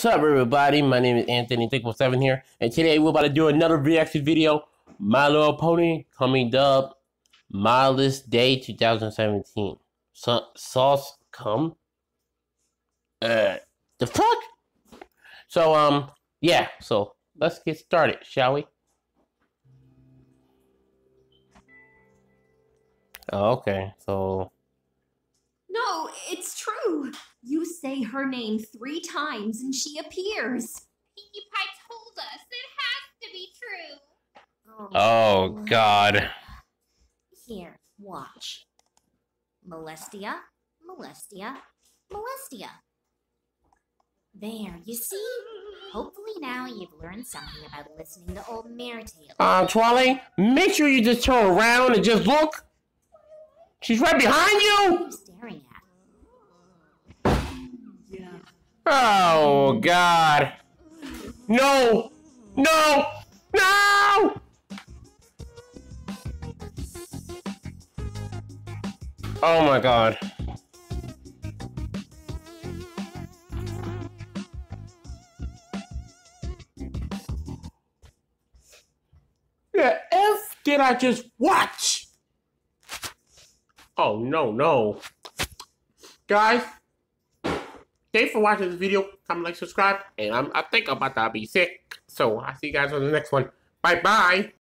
What's up, everybody? My name is Anthony Thickle7 here, and today we're about to do another reaction video. My Little Pony coming up Molestia Day 2017. So, sauce come? Uh, the fuck? So, um, yeah, so let's get started, shall we? Okay, so. No. You say her name three times and she appears. Pinkie Pie told us it has to be true. Oh, God. Here, watch. Molestia, Molestia, Molestia. There, you see? Hopefully now you've learned something about listening to old mare tales. Uh, Twilight, make sure you just turn around and just look. She's right behind What you! are you staring at? Oh, God. No! No! No! Oh, my God. The F did I just watch? Oh, no, no. Guys, Thanks for watching this video. Comment, like, subscribe, and I'm, I think I'm about to be sick. So I'll see you guys on the next one. Bye bye.